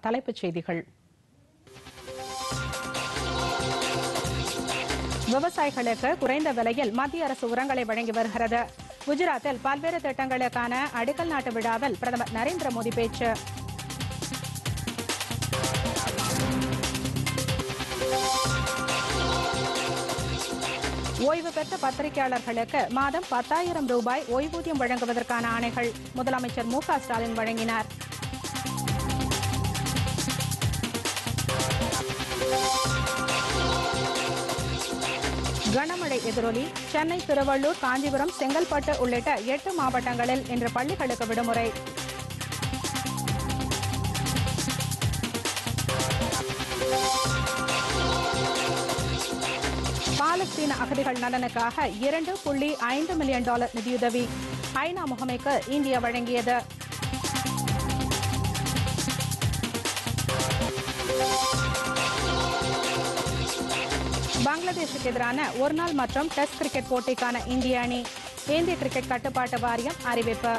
தலைப்புச் செய்திகள். விவசாயிகளுக்கு குறைந்த விலையில் மத்திய அரசு உரங்களை வழங்கி வருகிறது. குஜராத்தில் பல்வேறு திட்டங்களுக்கான அடிக்கல் நாட்டு விழாவில் பிரதமர் நரேந்திர மோடி பேச்சு. ஓய்வு பெற்ற பத்திரிகையாளர்களுக்கு மாதம் பத்தாயிரம் ரூபாய் ஓய்வூதியம் வழங்குவதற்கான ஆணைகள். முதலமைச்சர் மு க ஸ்டாலின் வழங்கினார். கனமழை எதிரொலி. சென்னை திருவள்ளூர் காஞ்சிபுரம் செங்கல்பட்டு உள்ளிட்ட எட்டு மாவட்டங்களில் இன்று பள்ளிகளுக்கு விடுமுறை. பாலஸ்தீன அகதிகள் நலனுக்காக இரண்டு புள்ளி ஐந்து மில்லியன் டாலர் நிதியுதவி. ஐநா முகமைக்கு இந்தியா வழங்கியது. பங்களாதேஷுக்கு எதிரான ஒருநாள் மற்றும் டெஸ்ட் கிரிக்கெட் போட்டிக்கான இந்திய அணி இந்திய கிரிக்கெட் கட்டுப்பாட்டு வாரியம் அறிவிப்பு.